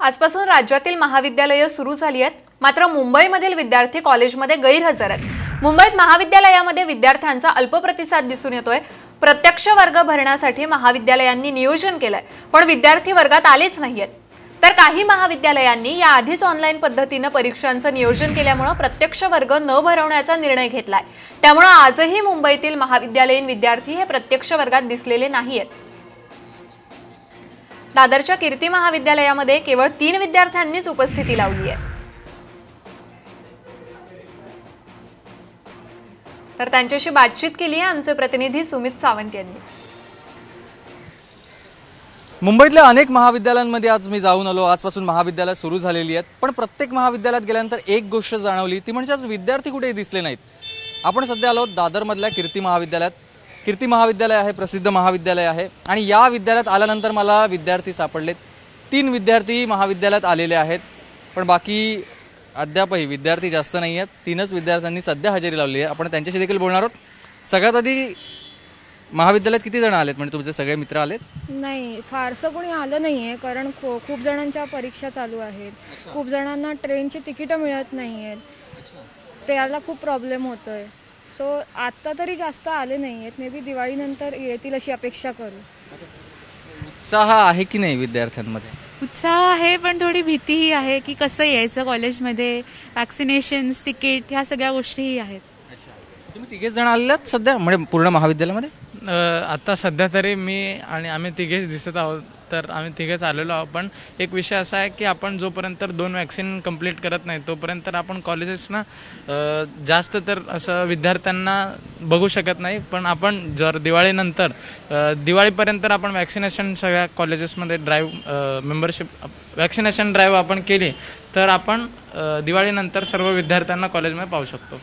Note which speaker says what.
Speaker 1: आजपासून राज्यातील महाविद्यालयं सुरू झाली आहेत. मात्र मुंबईमधील विद्यार्थी कॉलेजमध्ये गैरहजर आहेत. मुंबईत महाविद्यालयामध्ये विद्यार्थ्यांचा अल्प प्रतिसाद दिसून येतोय. प्रत्यक्ष वर्ग भरण्यासाठी महाविद्यालयांनी नियोजन केलंय पण विद्यार्थी वर्गात आलेच नाहीयेत. तर काही महाविद्यालयांनी या आधीच ऑनलाईन पद्धतीनं परीक्षांचं नियोजन केल्यामुळं प्रत्यक्ष वर्ग न भरवण्याचा निर्णय घेतलाय. त्यामुळं आजही मुंबईतील महाविद्यालयीन विद्यार्थी हे प्रत्यक्ष वर्गात दिसलेले नाहीयेत. दादरच्या कीर्ती महाविद्यालयामध्ये केवळ तीन विद्यार्थ्यांनीच उपस्थिती लावली आहे. तर त्यांच्याशी बातचीत केली आहे आमचे प्रतिनिधी सुमित सावंत यांनी.
Speaker 2: मुंबईतल्या अनेक महाविद्यालयांमध्ये आज मी जाऊन आलो. आजपासून महाविद्यालय सुरू झालेली आहेत. पण प्रत्येक महाविद्यालयात गेल्यानंतर एक गोष्ट जाणवली. ती म्हणजे आज विद्यार्थी कुठेही दिसले नाहीत. आपण सध्या आलो दादरमधल्या कीर्ती महाविद्यालयात. कीर्ती महाविद्यालय आहे प्रसिद्ध महाविद्यालय आहे. आणि या विद्यालयात आल्यानंतर मला विद्यार्थी सापडलेत. तीन विद्यार्थी महाविद्यालयात आलेले आहेत. पण बाकी अद्यापही विद्यार्थी जास्त नाही आहेत. तीनच विद्यार्थ्यांनी सध्या हजेरी लावली आहे. आपण त्यांच्याशी देखील बोलणार आहोत. सगळ्यात आधी महाविद्यालयात किती जण आलेत? म्हणजे तुमचे सगळे मित्र आलेत?
Speaker 3: नाही फारसं कोणी आलं नाही आहे कारण खूप जणांच्या परीक्षा चालू आहेत. खूप जणांना ट्रेनची तिकीटं मिळत नाही आहेत. त्याला खूप प्रॉब्लेम होतो आहे सो आत्ता तरी जास्त आले नाही आहेत मे बी दिवाळीनंतर येतील अशी अपेक्षा करू.
Speaker 2: उत्साह आहे की नाही विद्यार्थ्यांमध्ये?
Speaker 4: उत्साह आहे पण थोडी भीतीही आहे की कसं यायचं कॉलेजमध्ये वॅक्सिनेशन्स तिकीट ह्या सगळ्या गोष्टीही आहेत.
Speaker 2: तुम्ही तिघेच जण आलेत सध्या? म्हणजे पूर्ण महाविद्यालयामध्ये?
Speaker 5: आत्ता सध्या तरी मी आणि आम्ही तिघेच दिसत आहोत तर आम्ही तिघेच आलेलो आहोत. पण एक विषय असा आहे की आपण जोपर्यंत दोन वॅक्सिन कंप्लीट करत नाही तोपर्यंत तर आपण कॉलेजेसना जास्त तर असं विद्यार्थ्यांना बघू शकत नाही. पण आपण जर दिवाळीनंतर दिवाळीपर्यंत आपण वॅक्सिनेशन सगळ्या कॉलेजेसमध्ये ड्राईव्ह मेंबरशिप वॅक्सिनेशन ड्राईव्ह आपण केली तर आपण दिवाळीनंतर सर्व विद्यार्थ्यांना कॉलेजमध्ये पाहू शकतो.